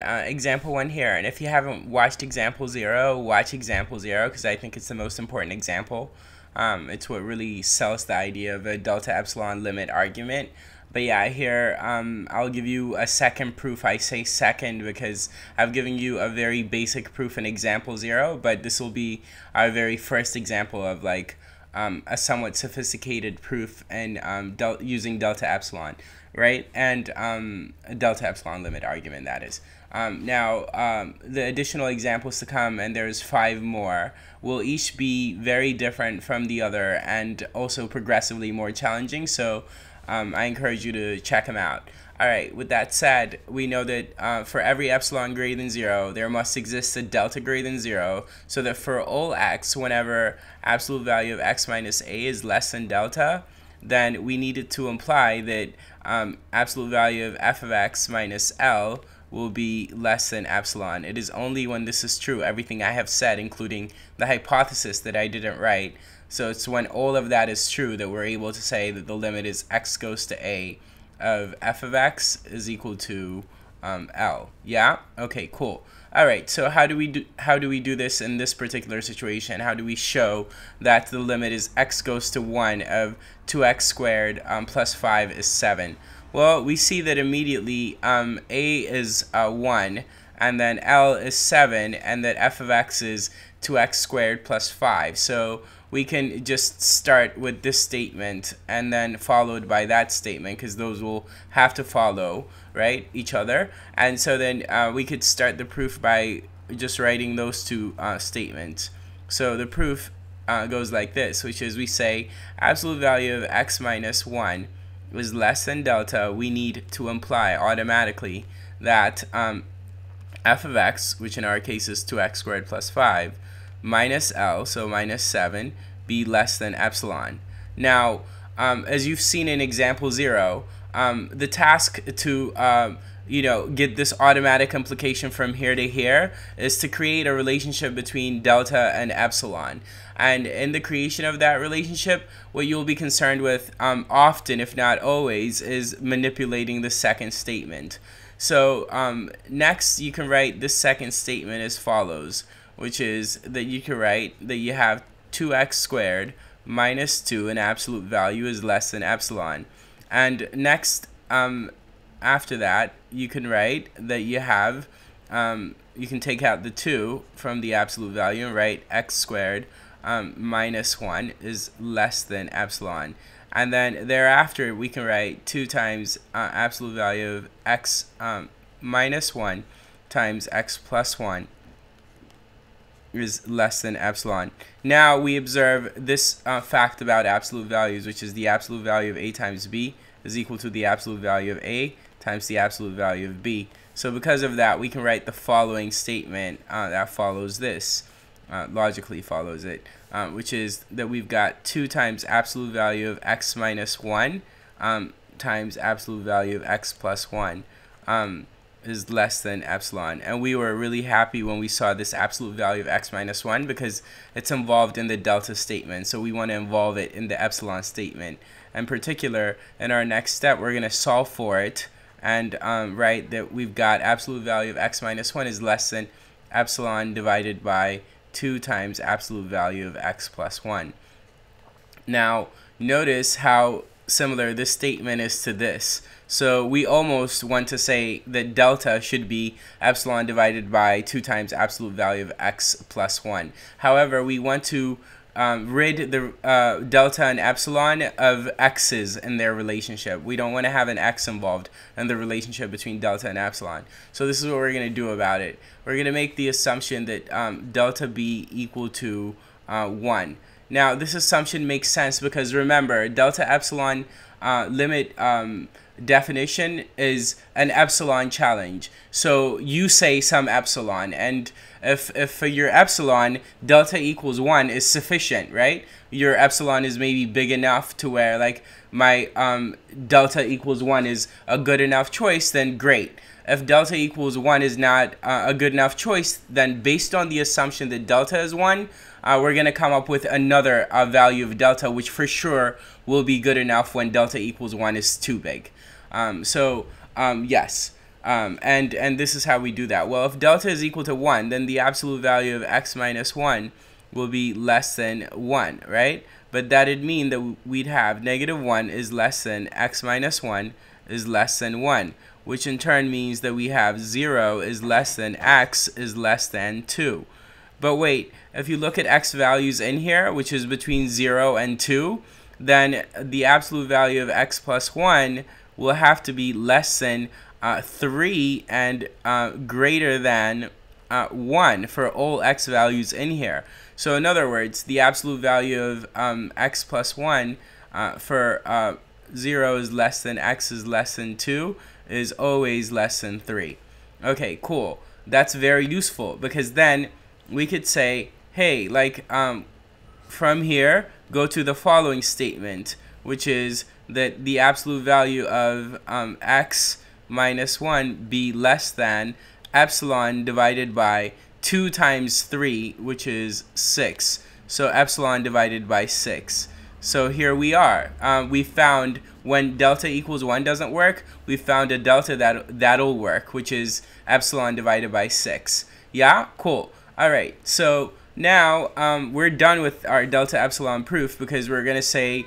uh, example one here. And if you haven't watched example zero, watch example zero because I think it's the most important example. Um, it's what really sells the idea of a delta epsilon limit argument. But yeah, here um, I'll give you a second proof. I say second because I've given you a very basic proof in example zero, but this will be our very first example of like um, a somewhat sophisticated proof and um, del using delta epsilon, right? And um, a delta epsilon limit argument, that is. Um, now, um, the additional examples to come, and there's five more, will each be very different from the other and also progressively more challenging. So um, I encourage you to check them out. All right, with that said, we know that uh, for every epsilon greater than 0, there must exist a delta greater than 0, so that for all x, whenever absolute value of x minus a is less than delta, then we needed to imply that um, absolute value of f of x minus L will be less than epsilon. It is only when this is true, everything I have said, including the hypothesis that I didn't write, so it's when all of that is true that we're able to say that the limit is x goes to a of f of x is equal to um, L. Yeah? Okay, cool. All right, so how do we do how do we do this in this particular situation? How do we show that the limit is x goes to 1 of 2x squared um, plus 5 is 7? Well, we see that immediately um, a is uh, 1 and then L is 7 and that f of x is 2x squared plus 5. So we can just start with this statement and then followed by that statement because those will have to follow right each other and so then uh, we could start the proof by just writing those two uh, statements so the proof uh, goes like this which is we say absolute value of x minus 1 is less than delta we need to imply automatically that um, f of x which in our case is 2x squared plus 5 minus L, so minus 7, be less than epsilon. Now, um, as you've seen in example 0, um, the task to um, you know get this automatic implication from here to here is to create a relationship between delta and epsilon. And in the creation of that relationship, what you'll be concerned with um, often, if not always, is manipulating the second statement. So um, next, you can write this second statement as follows which is that you can write that you have 2x squared minus 2 an absolute value is less than epsilon. And next, um, after that, you can write that you have, um, you can take out the 2 from the absolute value and write x squared um, minus 1 is less than epsilon. And then thereafter, we can write 2 times uh, absolute value of x um, minus 1 times x plus 1 is less than epsilon. Now we observe this uh, fact about absolute values, which is the absolute value of a times b is equal to the absolute value of a times the absolute value of b. So because of that, we can write the following statement uh, that follows this, uh, logically follows it, uh, which is that we've got 2 times absolute value of x minus 1 um, times absolute value of x plus 1. Um, is less than epsilon. And we were really happy when we saw this absolute value of x minus 1 because it's involved in the delta statement. So we want to involve it in the epsilon statement. In particular, in our next step, we're going to solve for it and um, write that we've got absolute value of x minus 1 is less than epsilon divided by 2 times absolute value of x plus 1. Now, notice how similar this statement is to this. So we almost want to say that delta should be epsilon divided by 2 times absolute value of x plus 1. However, we want to um, rid the uh, delta and epsilon of x's in their relationship. We don't want to have an x involved in the relationship between delta and epsilon. So this is what we're going to do about it. We're going to make the assumption that um, delta be equal to uh, 1. Now, this assumption makes sense because remember, delta epsilon uh, limit um, definition is an epsilon challenge. So you say some epsilon, and if, if for your epsilon, delta equals 1 is sufficient, right? Your epsilon is maybe big enough to where, like, my um, delta equals 1 is a good enough choice, then great. If delta equals 1 is not uh, a good enough choice, then based on the assumption that delta is 1, uh, we're going to come up with another uh, value of delta, which for sure will be good enough when delta equals 1 is too big. Um, so, um, yes. Um, and, and this is how we do that. Well, if delta is equal to 1, then the absolute value of x minus 1 will be less than 1, right? But that'd mean that we'd have negative 1 is less than x minus 1 is less than 1, which in turn means that we have 0 is less than x is less than 2. But wait, if you look at x values in here, which is between 0 and 2, then the absolute value of x plus 1 will have to be less than uh, 3 and uh, greater than uh, 1 for all x values in here. So in other words, the absolute value of um, x plus 1 uh, for uh, 0 is less than x is less than 2 is always less than 3. Okay, cool. That's very useful because then we could say, hey, like um, from here, go to the following statement, which is that the absolute value of um, x minus 1 be less than epsilon divided by 2 times 3, which is 6. So epsilon divided by 6. So here we are. Um, we found when delta equals 1 doesn't work, we found a delta that, that'll work, which is epsilon divided by 6. Yeah? Cool. All right. So now um, we're done with our delta epsilon proof because we're going to say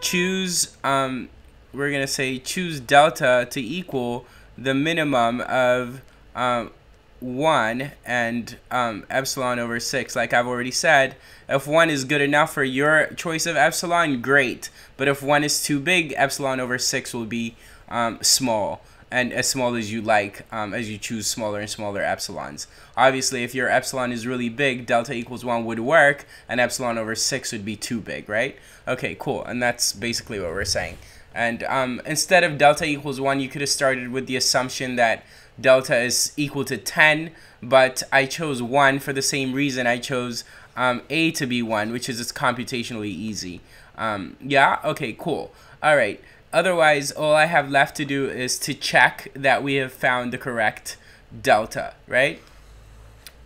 choose um, we're going to say choose delta to equal the minimum of um, 1 and um, epsilon over 6. Like I've already said, if 1 is good enough for your choice of epsilon, great. But if 1 is too big, epsilon over 6 will be um, small and as small as you like um, as you choose smaller and smaller epsilons. Obviously, if your epsilon is really big, delta equals 1 would work, and epsilon over 6 would be too big, right? Okay, cool. And that's basically what we're saying. And um, instead of delta equals 1, you could have started with the assumption that delta is equal to 10, but I chose 1 for the same reason I chose um, a to be 1, which is it's computationally easy. Um, yeah? Okay, cool. All right. Otherwise, all I have left to do is to check that we have found the correct delta, right?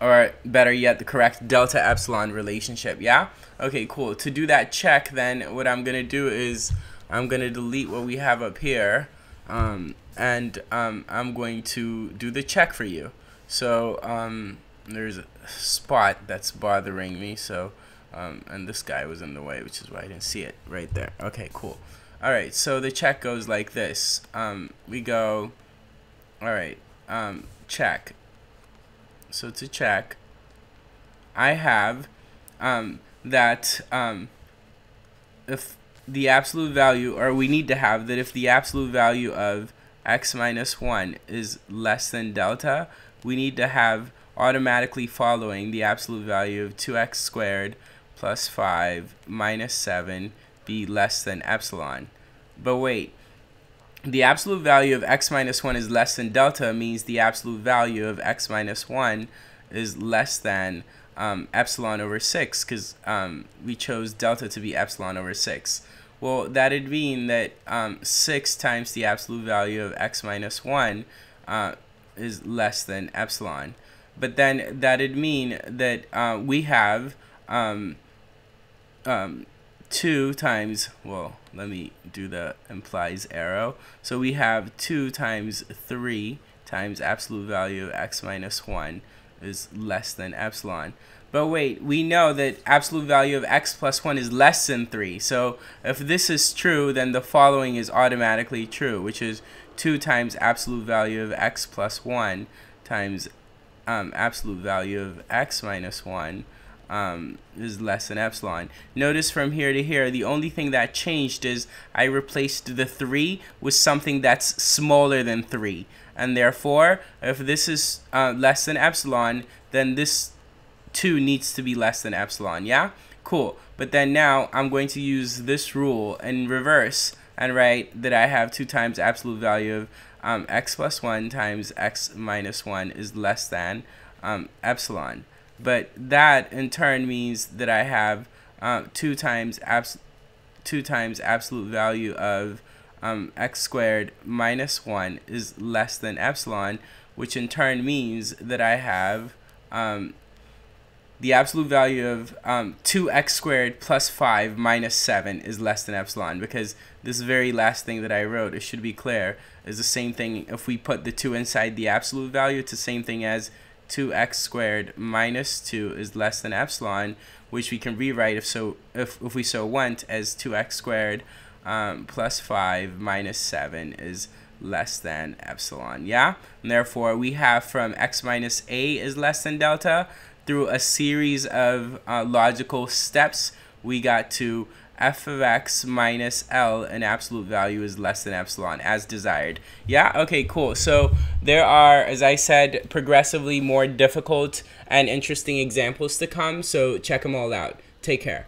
Or better yet, the correct delta epsilon relationship, yeah? Okay, cool. To do that check, then what I'm going to do is I'm going to delete what we have up here. Um, and um, I'm going to do the check for you. So um, there's a spot that's bothering me. So um, and this guy was in the way, which is why I didn't see it right there. Okay, cool. All right, so the check goes like this. Um, we go, all right, um, check. So to check, I have um, that um, if the absolute value, or we need to have that if the absolute value of x minus 1 is less than delta, we need to have automatically following the absolute value of 2x squared plus 5 minus 7 be less than epsilon. But wait, the absolute value of x minus 1 is less than delta means the absolute value of x minus 1 is less than um, epsilon over 6 because um, we chose delta to be epsilon over 6. Well, that'd mean that um, 6 times the absolute value of x minus 1 uh, is less than epsilon. But then that'd mean that uh, we have um, um, 2 times, well, let me do the implies arrow. So we have 2 times 3 times absolute value of x minus 1 is less than epsilon. But wait, we know that absolute value of x plus 1 is less than 3. So if this is true, then the following is automatically true, which is 2 times absolute value of x plus 1 times um, absolute value of x minus 1 um, is less than epsilon. Notice from here to here, the only thing that changed is I replaced the 3 with something that's smaller than 3. And therefore, if this is uh, less than epsilon, then this 2 needs to be less than epsilon, yeah? Cool. But then now I'm going to use this rule in reverse and write that I have 2 times absolute value of um, x plus 1 times x minus 1 is less than um, epsilon. But that in turn means that I have uh, 2 times abs 2 times absolute value of um, x squared minus 1 is less than epsilon, which in turn means that I have um, the absolute value of um, 2x squared plus 5 minus 7 is less than epsilon because this very last thing that I wrote, it should be clear, is the same thing if we put the 2 inside the absolute value, it's the same thing as 2x squared minus 2 is less than epsilon, which we can rewrite if so if, if we so want as 2x squared um, plus 5 minus 7 is less than epsilon, yeah? And therefore, we have from x minus a is less than delta through a series of uh, logical steps, we got to f of x minus L an absolute value is less than epsilon as desired. Yeah, okay, cool. So there are, as I said, progressively more difficult and interesting examples to come, so check them all out. Take care.